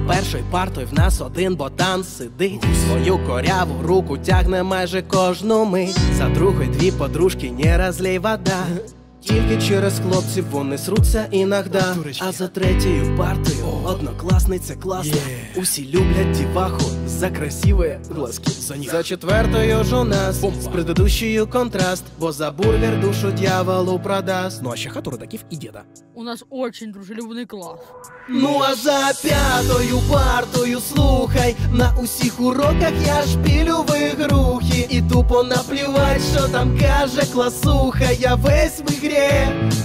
першою партою в нас один ботан сидить. Свою коряву руку тягне майже кожну мить. За другою дві подружки не розлій вода. Тільки через хлопців вони сруться іногда. А за третьою партою однокласниця класна. Усі люблять діваху за красиві глазки. За, за четвертою ж у нас з предыдущою контраст, бо за бургер душу дьяволу продаст. Ну а ще хату родаків і діда. У нас очень дружелюбний клас. Ну а за п'ятою партою слухай, на усіх уроках я шпілю в ігрухи І тупо наплівать, що там каже класуха Я весь в ігрі,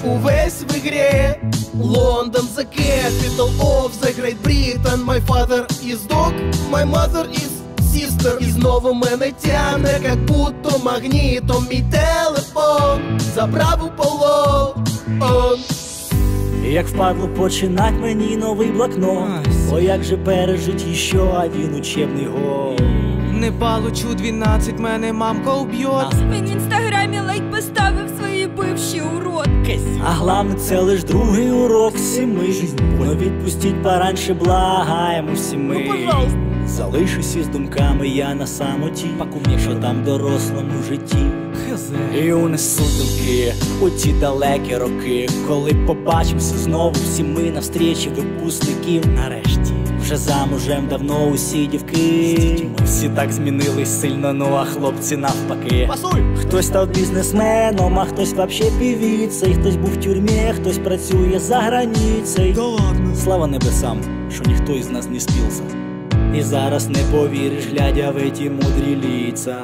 увесь в ігрі. Лондон the capital of the Great Britain. My father is dog, my mother is sister. І знову мене тягне, как будто магнітом Мій телефон забрав у полон. Як впадло починать мені новий блокнот? О, як же пережить іще один учебний год Не получу 12, мене мамка уб'єт. Він в інстаграмі лайк поставив свої бивші уродки. А главне, це лиш другий урок сіми Ну відпустіть пораньше, благаємо всі ми. Залишуся з думками я на самоті Що там дорослому житті І унесу думки у ті далекі роки Коли побачимося знову всі ми на встречі випускників. Нарешті. Вже замужем давно усі дівки. Всі так змінились сильно, ну а хлопці навпаки. Пасуй! Хтось став бізнесменом, а хтось вообще півіцей. Хтось був в тюрмі, хтось працює за границею Слава небесам, що ніхто із нас не співся. І зараз не повіриш, глядя в эти мудрі ліца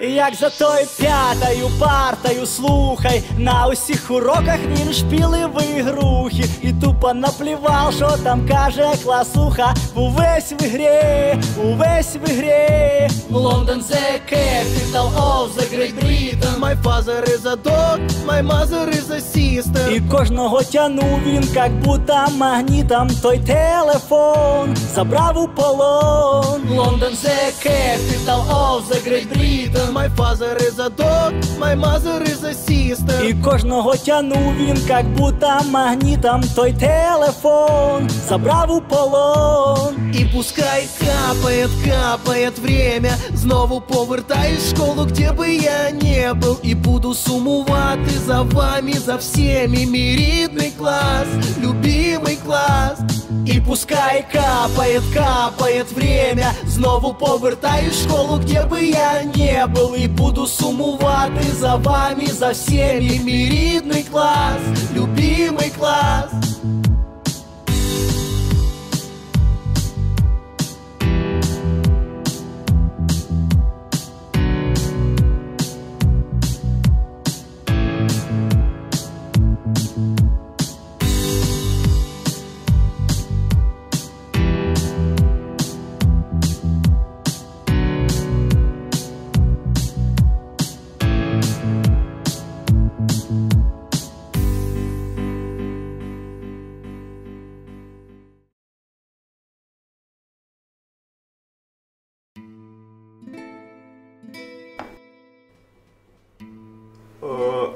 як за той п'ятою партою слухай, на усіх уроках він шпілив вигрухи, І тупо наплівав, що там каже класуха. Увесь в ігрі, увесь в ігрі Лондон the capital of the Great Britain. My father is a dog, my mother is a sister І кожного тянув він, как будто магнітом той телефон Забрав у полон. Лондон the capital of the Great Britain. My father is a dog, my mother is a sister І кожного тянув він, как будто магнітом той телефон Забрав у полон. І пускай капает, капает время. Знову повертаюсь в школу, где бы я не был. І буду сумувати за вами, за всеми Мій рідний клас, любимий клас І пускай капает, капает время Знову повертаюсь в школу, где бы я не был І буду сумувати за вами, за всеми Мій рідний клас, любимий клас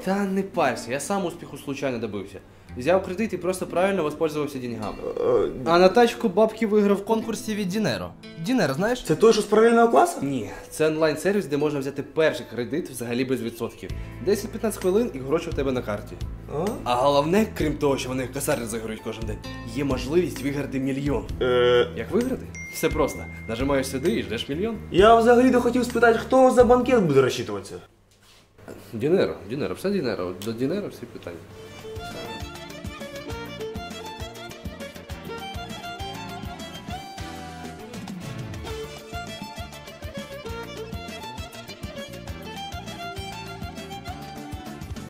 Та не парься, я сам успіху случайно добився. Взяв кредит і просто правильно воспользувався деньгами. А на тачку бабки виграв в конкурсі від Дінеро. Дінеро, знаєш? Це той, що з паралельного класу? Ні, це онлайн-сервіс, де можна взяти перший кредит взагалі без відсотків. 10-15 хвилин і гроші в тебе на карті. А? А головне, крім того, що вони косарі заграють кожен день, є можливість виграти мільйон. Е, Як виграти? Все просто. Нажимаєш сюди і ждеш мільйон. я взагалі хотів спитати, хто за банкет буде розчитуватися. Дінеро, Дінеро, все Дінеро. До Дінеро всі питання.